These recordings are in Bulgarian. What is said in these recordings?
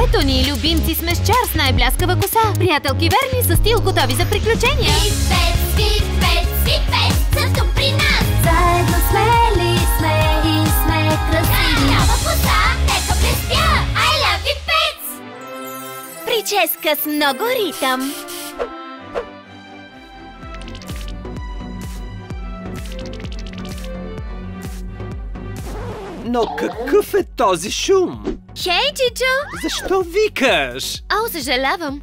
Ето ни, любимци сме с чар с най-бляскава коса. Приятелки верни с стил, готови за приключения. Свипец, свипец, свипец, са тук при нас. Заедно смели сме и сме красиви. Такава коса, нека блестя. I love you, Pets! Прическа с много ритъм. Но какъв е този шум? Хей, Чичо! Защо викаш? О, съжалявам.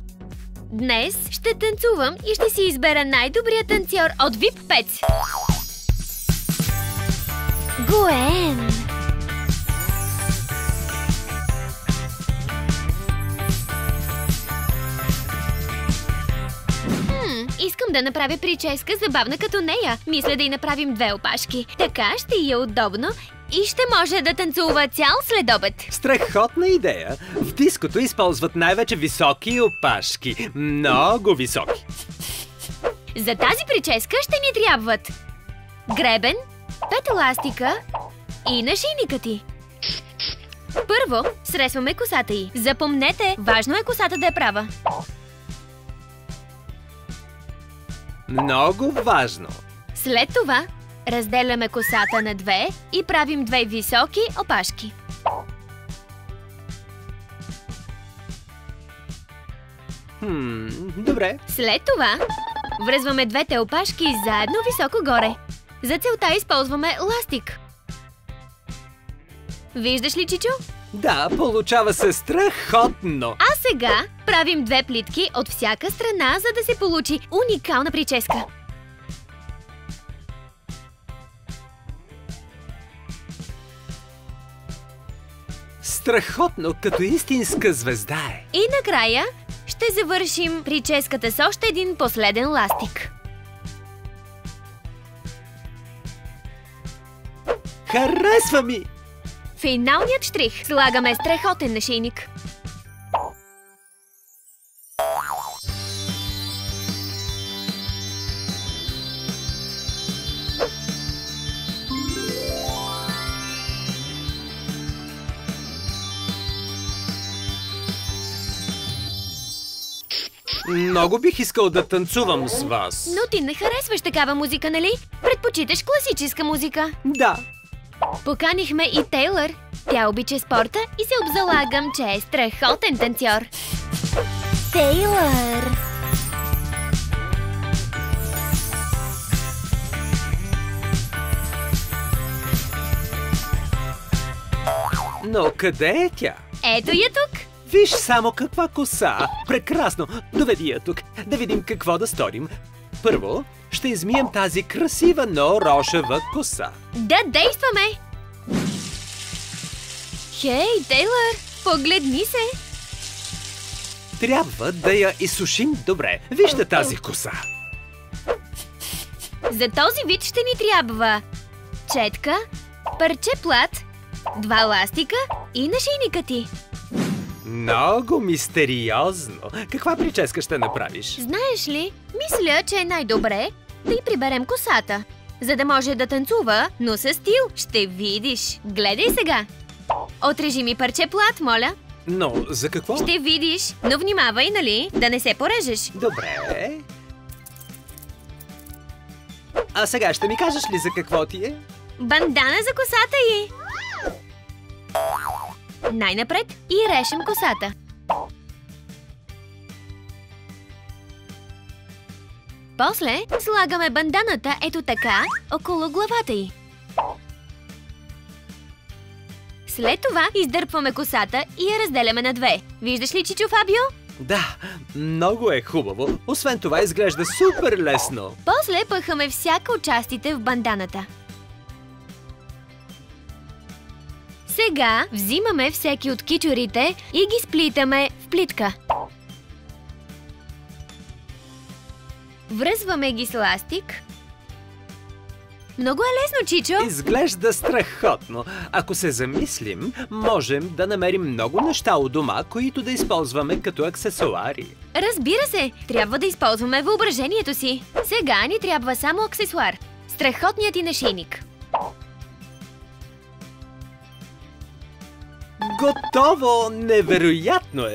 Днес ще танцувам и ще си избера най-добрия танцор от VIP 5. Гуен! Искам да направя прическа забавна като нея. Мисля да й направим две опашки. Така ще й е удобно и ще може да танцува цял следобед. Страхотна идея. В диското използват най-вече високи опашки. Много високи. За тази прическа ще ни трябват гребен, пет еластика и нашийника ти. Първо, сресваме косата й. Запомнете, важно е косата да е права. Много важно. След това, разделяме косата на две и правим две високи опашки. Хм, добре. След това, връзваме двете опашки заедно високо горе. За целта използваме ластик. Виждаш ли, Чичо? Да, получава се страхотно. А сега правим две плитки от всяка страна, за да се получи уникална прическа. Страхотно, като истинска звезда е. И накрая ще завършим прическата с още един последен ластик. Харесва ми! Финалният штрих слагаме страхотен нашийник. Много бих искал да танцувам с вас. Но ти не харесваш такава музика, нали? Предпочиташ класическа музика. Да. Поканихме и Тейлър. Тя обича спорта и се обзалагам, че е страхотен танцор. Тейлър! Но къде е тя? Ето я тук! Виж само каква коса! Прекрасно! Доведи я тук, да видим какво да сторим. Първо, ще измием тази красива, но рошева коса. Да действаме! Хей, Тейлър! Погледни се! Трябва да я изсушим добре. Вижте тази коса. За този вид ще ни трябва четка, парче плат, два ластика и нашийника ти. Много мистериозно. Каква прическа ще направиш? Знаеш ли, мисля, че е най-добре да й приберем косата. За да може да танцува, но с стил. Ще видиш. Гледай сега. Отрежи ми парче плат, моля. Но за какво? Ще видиш, но внимавай, нали? Да не се порежеш. Добре. А сега ще ми кажеш ли за какво ти е? Бандана за косата й! Най-напред и решим косата. После слагаме банданата ето така около главата й. След това издърпваме косата и я разделяме на две. Виждаш ли, Чичо Фабио? Да, много е хубаво. Освен това изглежда супер лесно. После пъхаме всяка от частите в банданата. Сега взимаме всеки от кичурите и ги сплитаме в плитка. Връзваме ги с ластик. Много е лесно, Чичо! Изглежда страхотно. Ако се замислим, можем да намерим много неща у дома, които да използваме като аксесуари. Разбира се, трябва да използваме въображението си. Сега ни трябва само аксесуар. Страхотният ти нашийник. Готово! Невероятно е!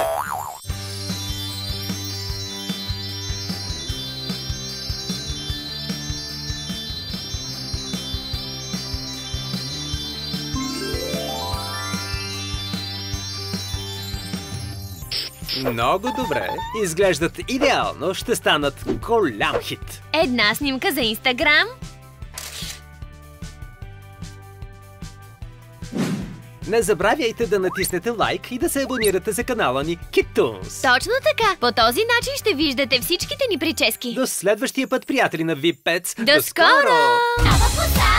Много добре. Изглеждат идеално. Ще станат голям хит. Една снимка за Инстаграм. Не забравяйте да натиснете лайк и да се абонирате за канала ни Китунс. Точно така. По този начин ще виждате всичките ни прически. До следващия път, приятели на VIP Pets. До скоро! Нова коса